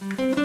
Mm-hmm.